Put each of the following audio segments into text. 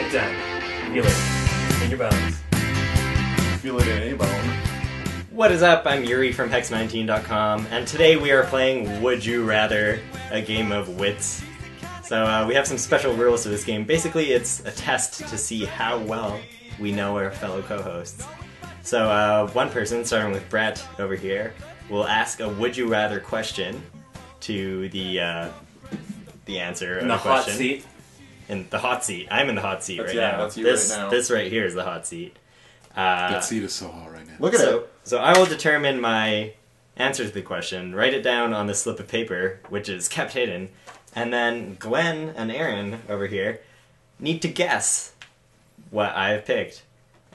Head down. Feel it. In your bones. Feel it in a bone. What is up? I'm Yuri from Hex19.com, and today we are playing Would You Rather, a game of wits. So uh, we have some special rules to this game. Basically, it's a test to see how well we know our fellow co-hosts. So uh, one person, starting with Brett over here, will ask a Would You Rather question to the uh, the answer of In the the hot question. seat. In the hot seat. I'm in the hot seat That's- right yeah, now. that's you this, right now. This right here is the hot seat. Uh, that seat is so hot right now. Look at so, it. so I will determine my answer to the question, write it down on the slip of paper, which is kept hidden, and then Glenn and Aaron over here need to guess what I've picked.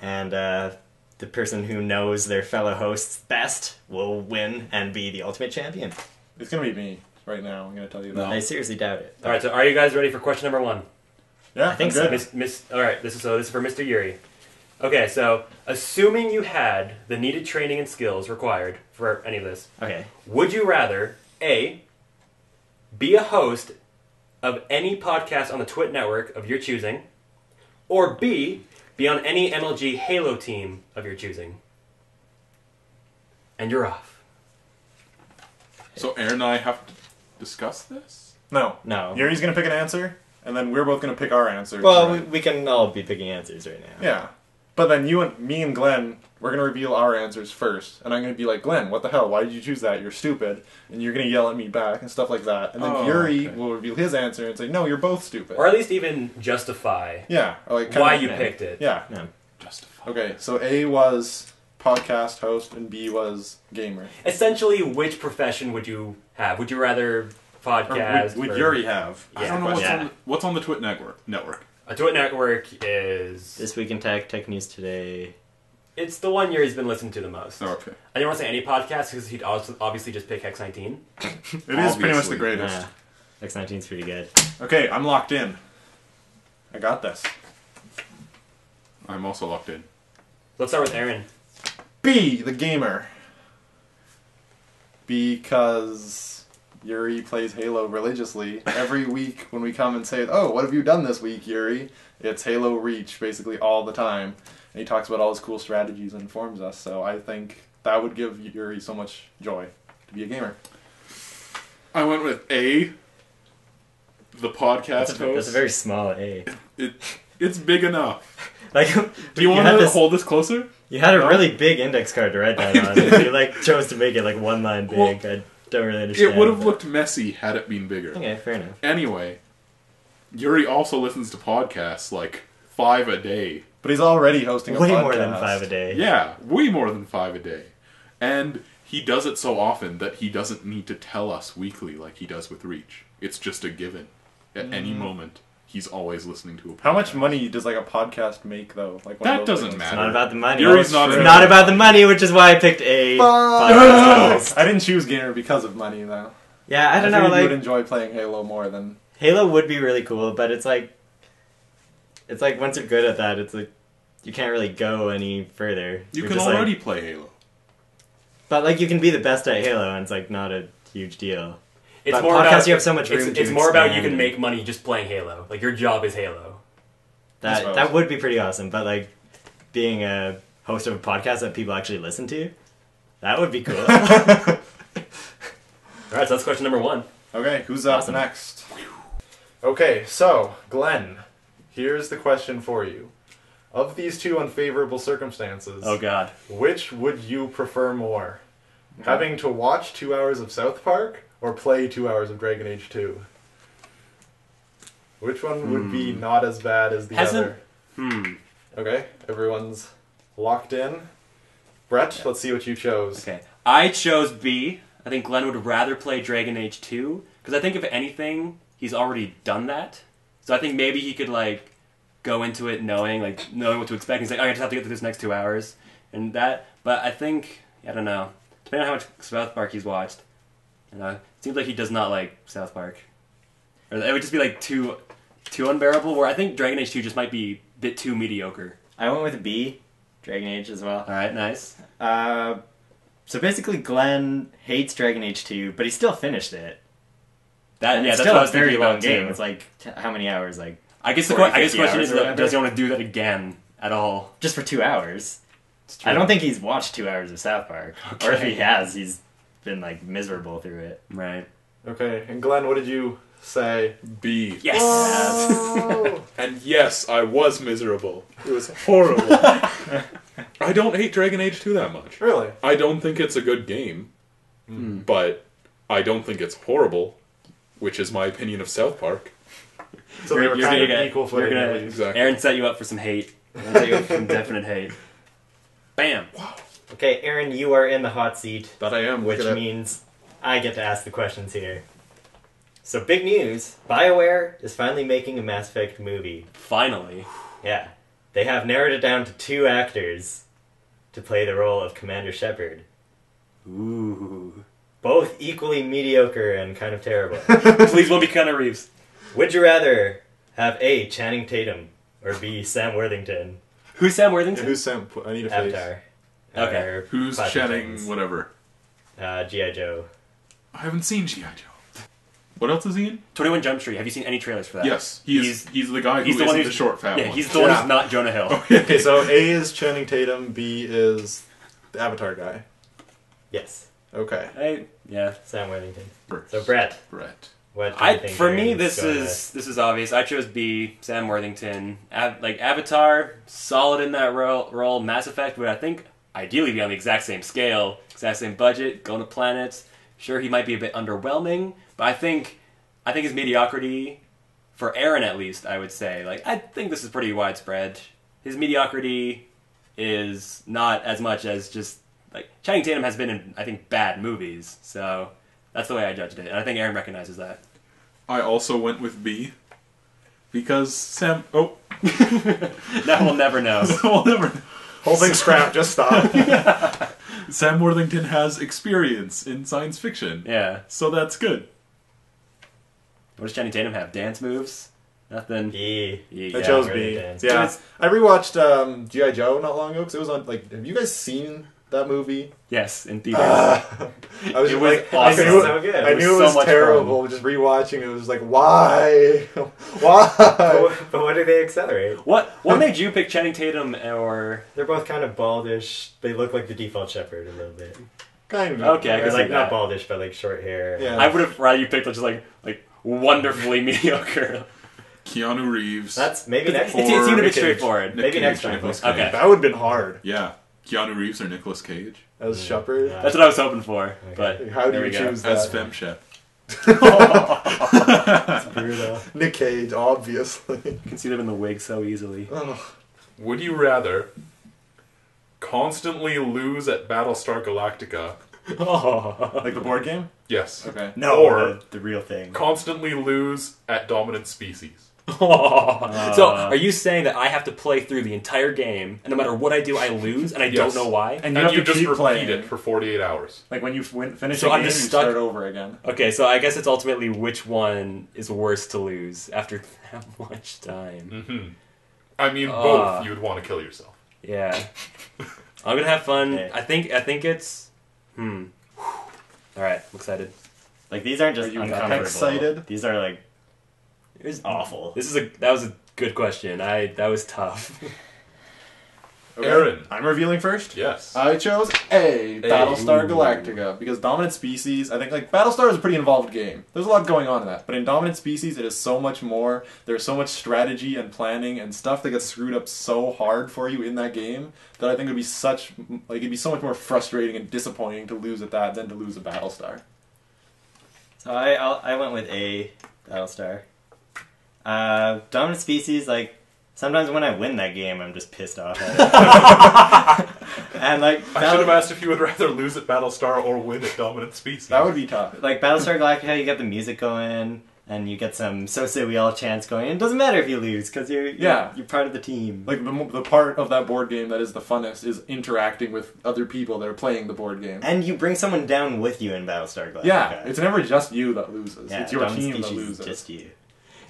And uh, the person who knows their fellow hosts best will win and be the ultimate champion. It's gonna be me right now. I'm gonna tell you that. No. I seriously doubt it. All right, so are you guys ready for question number one? Yeah, I think I'm so. Miss, miss, all right, this is so. This is for Mr. Yuri. Okay, so assuming you had the needed training and skills required for any of this, Okay. would you rather a be a host of any podcast on the Twit network of your choosing, or b be on any MLG Halo team of your choosing? And you're off. So Aaron and I have to discuss this. No, No. Yuri's gonna pick an answer, and then we're both gonna pick our answers. well, we, right? we can all be picking answers right now. yeah. But then you and me and Glenn, we're gonna reveal our answers first, and I'm gonna be like, Glenn, what the hell? Why did you choose that? You're stupid, and you're gonna yell at me back and stuff like that. And then Oh, Yuri okay. will reveal his answer and say, No, you're both stupid. Or at least even justify yeah, or like kinda- why you yeah. picked it. Yeah. No. Justify. Okay, so A was podcast host, and B was gamer. Essentially, which profession would you have? Would you rather Or podcast? would, would or- Yuri have? I don't know what's yeah. on what's on the Twit network. Network. A Twit network is This week in tech, tech news today. it's the one Yuri's been listening to the most. Oh, okay. I didn't want to say any podcast because he'd also obviously just pick Hex19. It is pretty much the greatest. Nah, Hex19 is pretty good. Okay, I'm locked in. I got this. I'm also locked in. Let's start with Aaron. B, the gamer. Because Yuri plays Halo religiously. Every week when we come and say, Oh, what have you done this week, Yuri? It's Halo Reach basically all the time. And he talks about all his cool strategies and informs us. So I think that would give Yuri so much joy to be a gamer. I went with A. The podcast That's a, host. that's a very small A. it, it's big enough. Like, Do you want had to this, hold this closer? You had a No? really big index card to write that on. and you like chose to make it like one line big. Well, I don't really understand. It would have but- looked messy had it been bigger. Okay, fair enough. Anyway, Yuri also listens to podcasts like five a day. But he's already hosting a Way podcast. more than five a day. Yeah, way more than five a day. And he does it so often that he doesn't need to tell us weekly like he does with Reach. It's just a given. At any mm-hmm. moment, he's always listening to a podcast. How much money does like a podcast make though? Like one of That those doesn't things? It's matter. not about the money. Yuri's It's not in not it. about the money, which is why I picked a podcast host. I didn't choose gamer because of money though. Yeah, I don't figured know. you Like would enjoy playing Halo more than Halo would be really cool, but it's like, it's like once you're good at that, it's like you can't really go any further. You You're can just like- already play Halo. but like you can be the best at Halo, and it's like not a huge deal. It's But more podcasts, about you have so much it's, room to it's more about you can make money just playing Halo. Like your job is Halo. That suppose. that would be pretty awesome, but like being a host of a podcast that people actually listen to, that would be cool. All right, so that's question number one. Okay, who's up Awesome. next? Okay, so Glenn, here's the question for you. Of these two unfavorable circumstances, oh God. which would you prefer more? Having to watch two hours of South Park or play two hours of Dragon Age 2? Which one would be not as bad as the Hasn't- other? Hmm. Okay, everyone's locked in. Brett, let's see what you chose. Okay. I chose B. I think Glenn would rather play Dragon Age 2 because I think if anything, he's already done that. So I think maybe he could like go into it knowing like knowing what to expect. He's like, oh, I just have to get through this next two hours and that. But I think I don't know. Depending on how much South Park he's watched, you know, it seems like he does not like South Park. Or it would just be like too too unbearable. Where I think Dragon Age 2 just might be a bit too mediocre. I went with a B, Dragon Age as well. All right, nice. Uh, so basically, Glenn hates Dragon Age 2, but he still finished it. That And yeah, it's that's still what I a was very thinking long about game. too. It's like t- how many hours? Like I guess the 40, que- I guess the question is, does he want to do that again at all? Just for two hours. I don't think he's watched two hours of South Park. Or if he has, he's been like miserable through it. Right. Okay, and Glenn, what did you say? B. Yes. Oh. And yes, I was miserable. It was horrible. I don't hate Dragon Age 2 that much. really? I don't think it's a good game, Hmm. but I don't think it's horrible, which is my opinion of South Park. So You're- they were you're kind gonna of get- equal footing. gonna- Exactly. Aaron set you up for some hate. Aaron set you up for some definite hate. Bam. Okay, Aaron, you are in the hot seat, That I am. which look at means I get to ask the questions here. So, big news BioWare is finally making a Mass Effect movie. Finally. Yeah. They have narrowed it down to two actors to play the role of Commander Shepard. Ooh. Both equally mediocre and kind of terrible. Please won't be Keanu Reeves. Would you rather have A. Channing Tatum or B. Sam Worthington? Who's Sam Yeah, Worthington? who's Sam? I need a face. Avatar. Okay. Or Who's Clash of Channing, Clans. whatever? Uh, G.I. Joe. I haven't seen G.I. Joe. What else is he in? 21 Jump Street. Have you seen any trailers for that? Yes, he's, he's the guy who he's the isn't one the who's- short fat Yeah, one. he's the one Yeah. who's not Jonah Hill. Okay, so A is Channing Tatum, B is the Avatar guy. Yes. Okay. I, yeah. Sam Worthington. So, Brett, Brett. what do you I think? for me Aaron's this gonna- is this is obvious. I chose B. Sam Worthington. Av- like Avatar, solid in that role. Role. Mass Effect but I think ideally be on the exact same scale, exact same budget, going to planets. Sure, he might be a bit underwhelming, but I think I think his mediocrity for Aaron at least, I would say, like I think this is pretty widespread. His mediocrity is not as much as just like Channing Tatum has been in I think bad movies, so that's the way I judged it, and I think Aaron recognizes that. I also went with B because Sam. Oh, Now we'll never know. we'll never. Know. Whole thing scrapped. Just stop. Sam Worthington has experience in science fiction, Yeah. so that's good. What does Channing Tatum have? Dance moves? Nothing. B. Yeah. I chose really B. dance. Yeah, It's- I rewatched um, GI Joe not long ago because it was on. Like, have you guys seen that movie? Yes, in theaters. Uh, I was It was like, awesome. I knew, So good. I It was knew it so was much terrible. Just rewatching it, it was like, why, why? But, but what do they accelerate? what What made you pick Channing Tatum or? They're both kind of baldish. They look like the default Shepard a little bit. kind of. Okay, I Or can see like not baldish, but like short hair. Yeah. I would have rather you picked just like like wonderfully mediocre. Keanu Reeves. That's maybe next. It's, it seemed a bit Nick straightforward. Maybe Cage, next time. Okay. That would have been hard Yeah, Keanu Reeves or Nicolas Cage as Yeah. Shepard. Yeah. That's what I was hoping for. But How do you we go. choose as that? FemShep. Brutal. Nick Cage, obviously. You can see them in the wig so easily. Ugh. Would you rather constantly lose at Battlestar Galactica? like the board game? Yes. Okay. No, Or- the, the real thing. Constantly lose at Dominant Species. so, are you saying that I have to play through the entire game, and no matter what I do, I lose, and I Yes. don't know why? And And you you, have to just keep repeat playing. it for 48 hours. Like when you win, finish So a I'm game, just you stuck- start over again. Okay, so I guess it's ultimately which one is worse to lose after that much time. hmm I mean, Ah. both you would want to kill yourself. Yeah, I'm gonna have fun. Okay. I think. I think it's. Hmm. All right, I'm excited. Like these aren't just Are you uncomfortable. excited? These are like It was awful. This is a that was a good question. I that was tough. Okay. Aaron. I'm revealing first. Yes. I chose A, Battlestar Ooh. Galactica, because Dominant Species, I think, like, Battlestar is a pretty involved game. There's a lot going on in that. But in Dominant Species, it is so much more. There's so much strategy and planning and stuff that gets screwed up so hard for you in that game that I think it would be such, like, it'd be so much more frustrating and disappointing to lose at that than to lose at Battlestar. So I I'll, I went with A Battlestar. Uh, dominant species like sometimes when I win that game I'm just pissed off and like I should Battle- have asked if you would rather lose at Battlestar or win at Dominant Species. That would be tough. like Battlestar Galactica, you get the music going and you get some "So Say We All" chants going. It doesn't matter if you lose because you're, you're Yeah. you're part of the team. Like, the, mo- the part of that board game that is the funnest is interacting with other people that are playing the board game. and you bring someone down with you in Battlestar Galactica. Yeah, it's never just you that loses. Yeah, it's your Dominant team that Species is loses. Just you.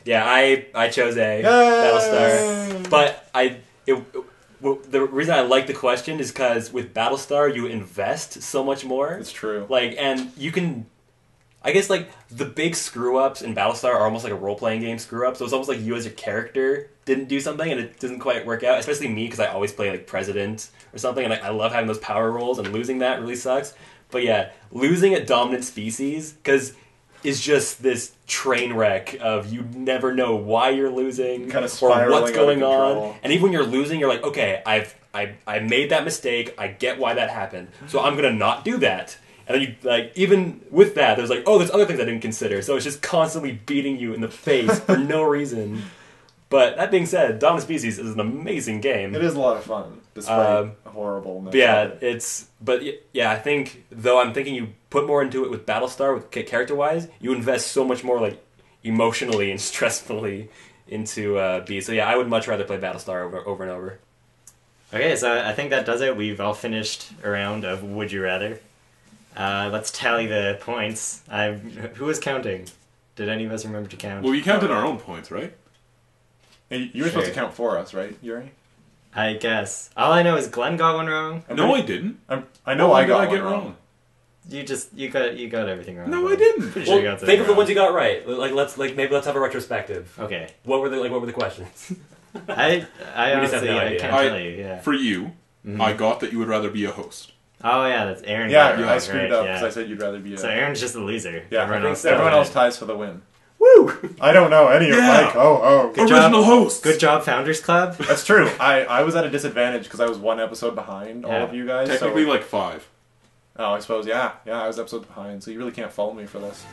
Yeah, I I chose A Yay! Battlestar, but I it, w- the reason I like the question is because with Battlestar you invest so much more. It's true. Like, and you can. I guess like the big screw ups in Battlestar are almost like a role playing game screw up. So it's almost like you as your character didn't do something and it doesn't quite work out. Especially me because I always play like president or something, and I, I love having those power roles and losing that really sucks. But yeah, losing a dominant species because is just this train wreck of you never know why you're losing Kinda or spiraling what's going on. And even when you're losing, you're like, okay, I've I I made that mistake. I get why that happened. So I'm gonna not do that. And then you like even with that, there's like, oh, there's other things I didn't consider. So it's just constantly beating you in the face for no reason. But that being said, Dominant Species is an amazing game. It is a lot of fun, despite Um, horrible. But yeah, it's but yeah, I think though I'm thinking you put more into it with Battlestar with character wise, you invest so much more like emotionally and stressfully into uh, B. So yeah, I would much rather play Battlestar over over and over. Okay, so I think that does it. We've all finished a round of Would You Rather. Uh, let's tally the points. I who was counting? Did any of us remember to count? Well, we counted our own points, right? And you were supposed to count for us, right, Yuri? I guess. All I know is Glenn got one wrong. I'm no, I didn't. I'm, I know What I did got I one get wrong. wrong. You just you got you got everything wrong. No, I didn't. Pretty sure you got Well, something think of the wrong. ones you got right. Like let's like maybe let's have a retrospective. Okay. What were the like what were the questions? I I We just have honestly no I idea. can't I- tell you. Yeah. For you, Mhm. I got that you would rather be a host. Oh yeah, that's Aaron. Yeah, got it I wrong, screwed right, up yeah. because I said you'd rather be a. So Aaron's just a loser. yeah, everyone else. everyone else ties for the win. Woo! I don't know any of Yeah. like oh oh. Good Original job. hosts. Good job, Founders Club. That's true. I, I was at a disadvantage because I was one episode behind all Yeah. of you guys. Technically, so, like five. oh, I suppose yeah, yeah. I was episode behind, so you really can't follow me for this.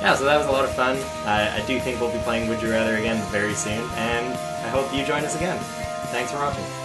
Yeah, so that was a lot of fun. I, I do think we'll be playing Would You Rather again very soon, and I hope you join us again. Thanks for watching.